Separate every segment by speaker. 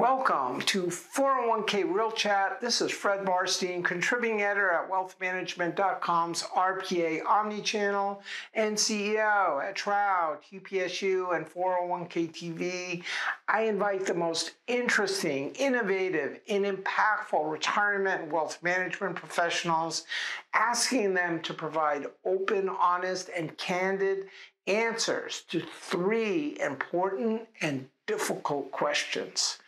Speaker 1: Welcome to 401k Real Chat. This is Fred Barstein, contributing editor at wealthmanagement.com's RPA Omnichannel and CEO at TRAU, TPSU, and 401k TV. I invite the most interesting, innovative, and impactful retirement wealth management professionals, asking them to provide open, honest, and candid answers to three important and difficult questions.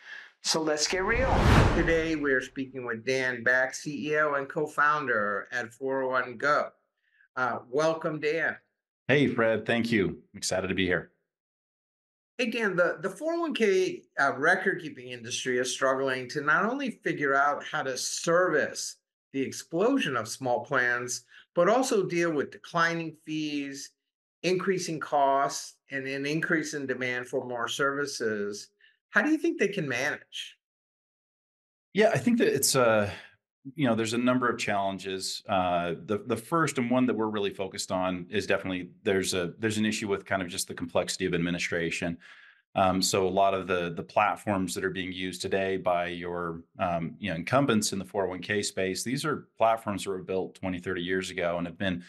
Speaker 1: So let's get real. Today we're speaking with Dan Beck, CEO and co-founder at 401Go. Uh, welcome, Dan.
Speaker 2: Hey, Fred. Thank you. I'm excited to be here.
Speaker 1: Hey, Dan, the, the 401k uh, record keeping industry is struggling to not only figure out how to service the explosion of small plans, but also deal with declining fees, increasing costs, and an increase in demand for more services how do you think they can manage?
Speaker 2: Yeah, I think that it's a, uh, you know, there's a number of challenges. Uh, the the first and one that we're really focused on is definitely there's a there's an issue with kind of just the complexity of administration. Um, so a lot of the the platforms that are being used today by your um, you know incumbents in the 401k space, these are platforms that were built 20, 30 years ago and have been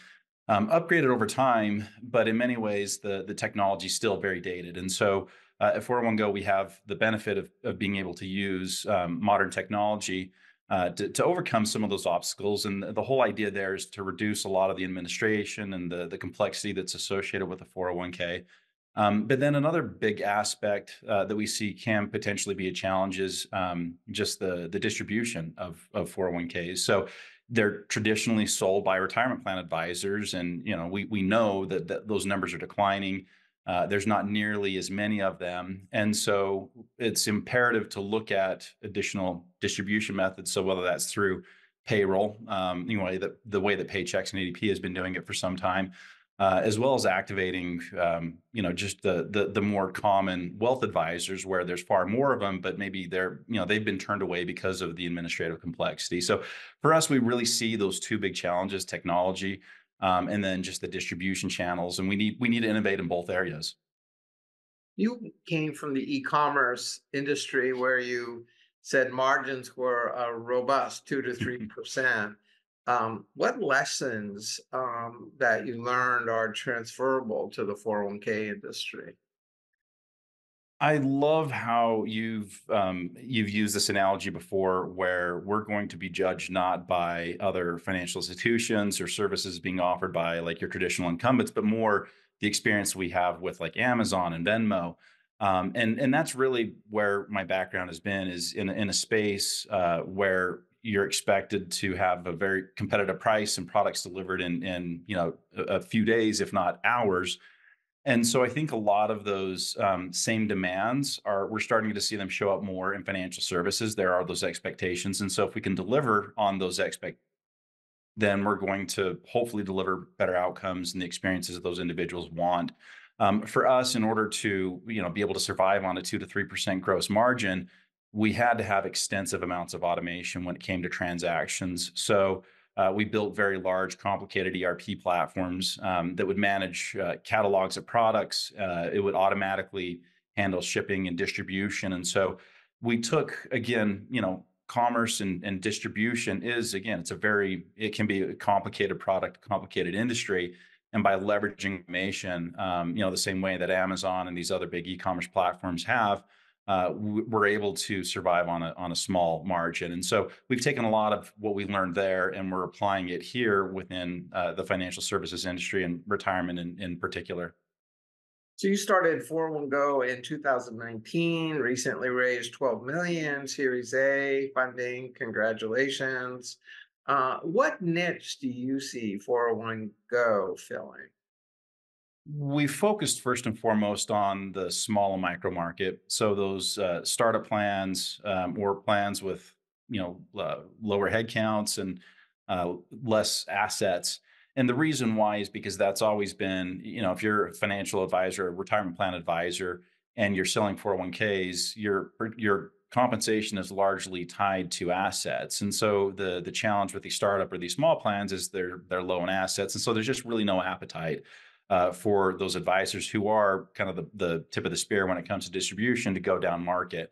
Speaker 2: um, upgraded over time, but in many ways the the technology is still very dated. And so uh, at 401Go, we have the benefit of, of being able to use um, modern technology uh, to, to, overcome some of those obstacles. And the whole idea there is to reduce a lot of the administration and the, the complexity that's associated with a 401k. Um, but then another big aspect uh, that we see can potentially be a challenge is um, just the, the distribution of, of 401ks. So they're traditionally sold by retirement plan advisors. And you know we, we know that, that those numbers are declining. Uh, there's not nearly as many of them. And so it's imperative to look at additional distribution methods. So whether that's through payroll, um, you know, the, the way that Paychex and ADP has been doing it for some time, uh, as well as activating, um, you know, just the, the the more common wealth advisors where there's far more of them, but maybe they're, you know, they've been turned away because of the administrative complexity. So for us, we really see those two big challenges: technology um, and then just the distribution channels. And we need we need to innovate in both areas.
Speaker 1: You came from the e-commerce industry where you said margins were a robust two to three percent. Um, what lessons um, that you learned are transferable to the 401k industry?
Speaker 2: I love how you've um, you've used this analogy before, where we're going to be judged not by other financial institutions or services being offered by like your traditional incumbents, but more the experience we have with like Amazon and Venmo, um, and and that's really where my background has been is in in a space uh, where you're expected to have a very competitive price and products delivered in in you know a, a few days, if not hours and so I think a lot of those um, same demands are, we're starting to see them show up more in financial services. There are those expectations. And so if we can deliver on those expectations, then we're going to hopefully deliver better outcomes and the experiences that those individuals want. Um, for us, in order to you know be able to survive on a two to three percent gross margin, we had to have extensive amounts of automation when it came to transactions. So uh, we built very large, complicated ERP platforms um, that would manage uh, catalogs of products. Uh, it would automatically handle shipping and distribution. And so we took, again, you know, commerce and, and distribution is, again, it's a very, it can be a complicated product, complicated industry. And by leveraging information, um, you know, the same way that Amazon and these other big e-commerce platforms have, uh, we're able to survive on a on a small margin. And so we've taken a lot of what we learned there, and we're applying it here within uh, the financial services industry and retirement in, in particular.
Speaker 1: So you started 401Go in 2019, recently raised 12 million Series A funding. Congratulations. Uh, what niche do you see 401Go filling?
Speaker 2: We focused first and foremost on the small and micro market. So those uh, startup plans um, or plans with you know uh, lower headcounts and uh, less assets. And the reason why is because that's always been you know if you're a financial advisor, a retirement plan advisor, and you're selling 401ks, your your compensation is largely tied to assets. And so the the challenge with these startup or these small plans is they're they're low in assets, and so there's just really no appetite uh, for those advisors who are kind of the, the tip of the spear when it comes to distribution to go down market.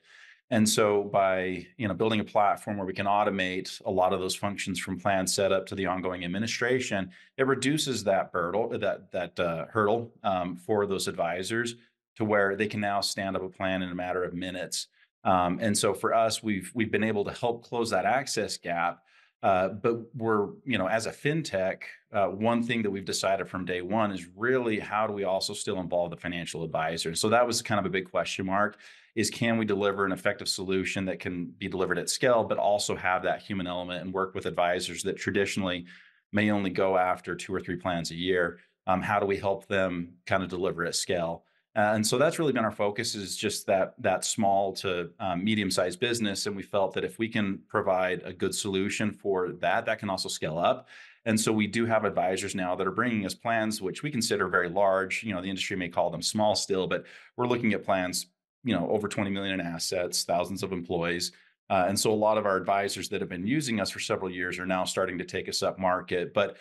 Speaker 2: And so by, you know, building a platform where we can automate a lot of those functions from plan setup to the ongoing administration, it reduces that hurdle, that that uh, hurdle um, for those advisors to where they can now stand up a plan in a matter of minutes. Um, and so for us, we've we've been able to help close that access gap uh, but we're, you know, as a fintech, uh, one thing that we've decided from day one is really how do we also still involve the financial advisor? So that was kind of a big question mark is can we deliver an effective solution that can be delivered at scale, but also have that human element and work with advisors that traditionally may only go after two or three plans a year? Um, how do we help them kind of deliver at scale? Uh, and so that's really been our focus is just that that small to um, medium sized business and we felt that if we can provide a good solution for that that can also scale up. And so we do have advisors now that are bringing us plans which we consider very large. You know the industry may call them small still but we're looking at plans you know over 20 million in assets thousands of employees. Uh, and so a lot of our advisors that have been using us for several years are now starting to take us up market. But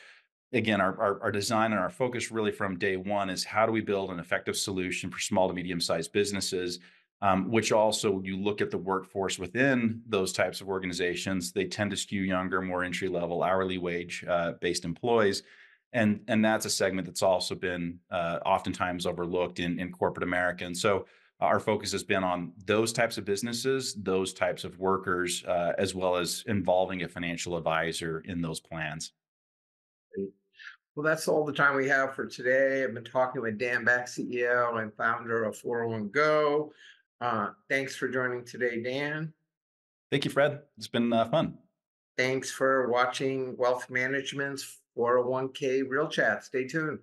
Speaker 2: again, our, our, our, design and our focus really from day one is how do we build an effective solution for small to medium sized businesses, um, which also you look at the workforce within those types of organizations, they tend to skew younger, more entry level, hourly wage uh, based employees. And, and that's a segment that's also been uh, oftentimes overlooked in, in corporate America. And so our focus has been on those types of businesses, those types of workers, uh, as well as involving a financial advisor in those plans.
Speaker 1: Well, that's all the time we have for today. I've been talking with Dan Beck, CEO and founder of 401 Go. Uh, thanks for joining today, Dan.
Speaker 2: Thank you, Fred. It's been uh, fun.
Speaker 1: Thanks for watching Wealth Management's 401k Real Chat. Stay tuned.